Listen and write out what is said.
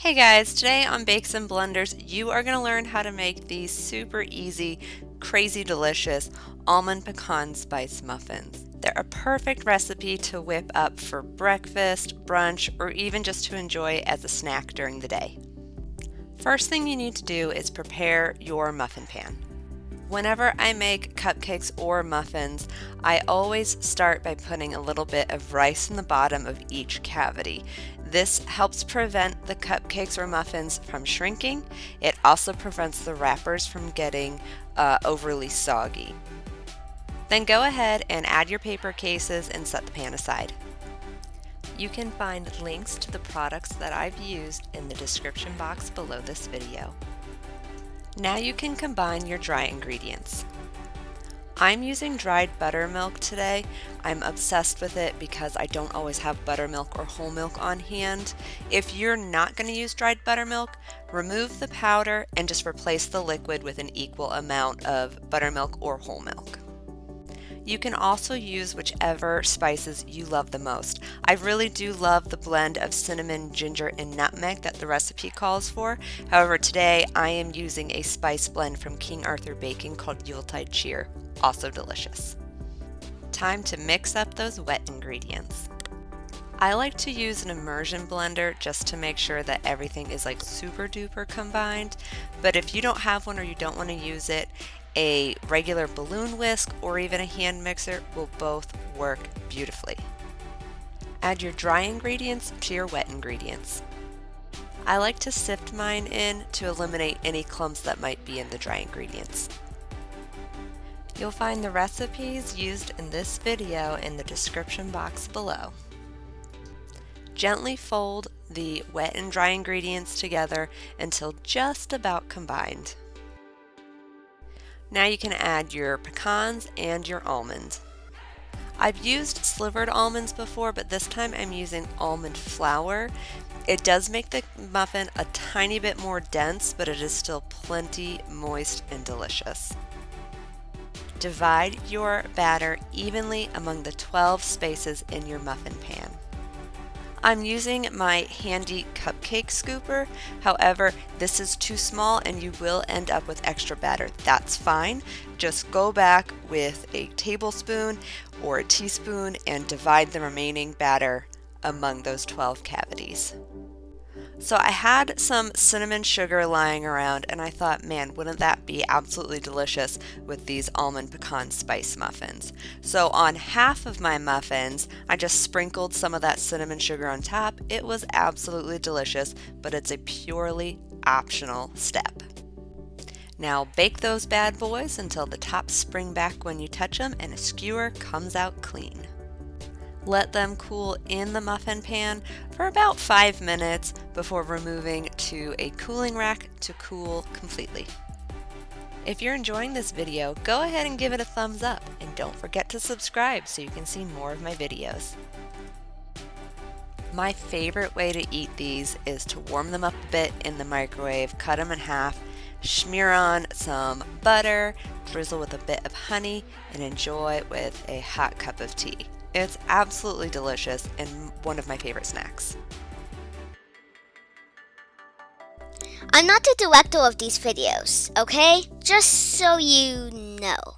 Hey guys, today on Bakes and Blunders, you are going to learn how to make these super easy, crazy delicious almond pecan spice muffins. They're a perfect recipe to whip up for breakfast, brunch, or even just to enjoy as a snack during the day. First thing you need to do is prepare your muffin pan. Whenever I make cupcakes or muffins, I always start by putting a little bit of rice in the bottom of each cavity. This helps prevent the cupcakes or muffins from shrinking. It also prevents the wrappers from getting uh, overly soggy. Then go ahead and add your paper cases and set the pan aside. You can find links to the products that I've used in the description box below this video. Now you can combine your dry ingredients. I'm using dried buttermilk today. I'm obsessed with it because I don't always have buttermilk or whole milk on hand. If you're not going to use dried buttermilk, remove the powder and just replace the liquid with an equal amount of buttermilk or whole milk. You can also use whichever spices you love the most. I really do love the blend of cinnamon, ginger, and nutmeg that the recipe calls for. However, today I am using a spice blend from King Arthur Baking called Yuletide Cheer. Also delicious. Time to mix up those wet ingredients. I like to use an immersion blender just to make sure that everything is like super duper combined. But if you don't have one or you don't want to use it, a regular balloon whisk or even a hand mixer will both work beautifully. Add your dry ingredients to your wet ingredients. I like to sift mine in to eliminate any clumps that might be in the dry ingredients. You'll find the recipes used in this video in the description box below. Gently fold the wet and dry ingredients together until just about combined. Now you can add your pecans and your almonds. I've used slivered almonds before, but this time I'm using almond flour. It does make the muffin a tiny bit more dense, but it is still plenty moist and delicious. Divide your batter evenly among the 12 spaces in your muffin pan. I'm using my handy cupcake scooper. However, this is too small and you will end up with extra batter. That's fine. Just go back with a tablespoon or a teaspoon and divide the remaining batter among those 12 cavities. So I had some cinnamon sugar lying around and I thought, man, wouldn't that be absolutely delicious with these almond pecan spice muffins? So on half of my muffins, I just sprinkled some of that cinnamon sugar on top. It was absolutely delicious, but it's a purely optional step. Now bake those bad boys until the tops spring back when you touch them and a skewer comes out clean. Let them cool in the muffin pan for about five minutes before removing to a cooling rack to cool completely. If you're enjoying this video, go ahead and give it a thumbs up and don't forget to subscribe so you can see more of my videos. My favorite way to eat these is to warm them up a bit in the microwave, cut them in half, smear on some butter, drizzle with a bit of honey, and enjoy with a hot cup of tea. It's absolutely delicious and one of my favorite snacks. I'm not the director of these videos, okay? Just so you know.